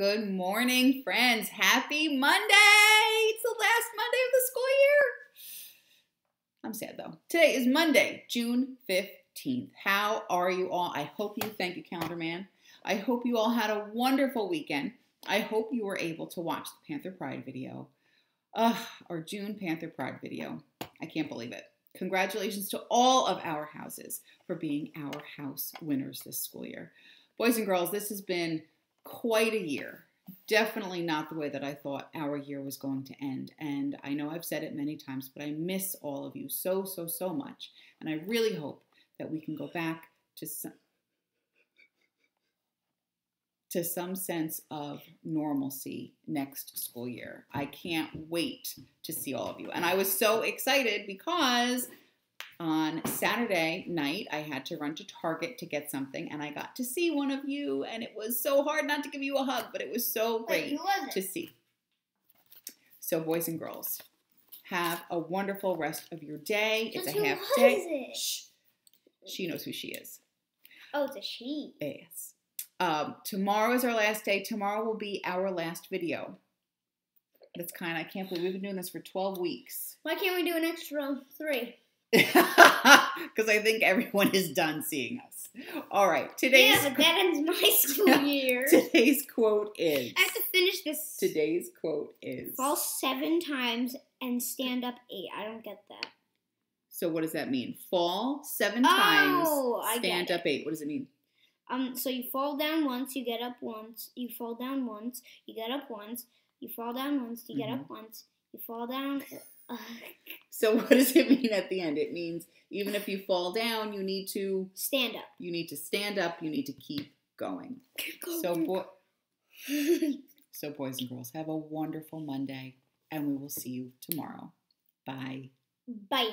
Good morning, friends. Happy Monday! It's the last Monday of the school year. I'm sad though. Today is Monday, June 15th. How are you all? I hope you, thank you, Calendar Man. I hope you all had a wonderful weekend. I hope you were able to watch the Panther Pride video, uh, or June Panther Pride video. I can't believe it. Congratulations to all of our houses for being our house winners this school year. Boys and girls, this has been quite a year. Definitely not the way that I thought our year was going to end. And I know I've said it many times, but I miss all of you so, so, so much. And I really hope that we can go back to some, to some sense of normalcy next school year. I can't wait to see all of you. And I was so excited because on Saturday night, I had to run to Target to get something, and I got to see one of you, and it was so hard not to give you a hug, but it was so great Wait, to see. So, boys and girls, have a wonderful rest of your day. It's a half day. Shh. She knows who she is. Oh, it's a she. Yes. Um, tomorrow is our last day. Tomorrow will be our last video. That's kind of, I can't believe we've been doing this for 12 weeks. Why can't we do an extra three? Because I think everyone is done seeing us. All right. Today's, yeah, but that ends my school year. today's quote is. I have to finish this. Today's quote is. Fall seven times and stand up eight. I don't get that. So what does that mean? Fall seven Oh, I times, get stand up eight. What does it mean? Um, so you fall down once, you get up once. You fall down once, you get up once. You fall down once, you get Mm-hmm. up once. You fall down. So what does it mean at the end? It means even if you fall down, you need to stand up. you need to stand up. You need to keep going. So boy, so boys and girls, have a wonderful Monday, and we will see you tomorrow. Bye. Bye.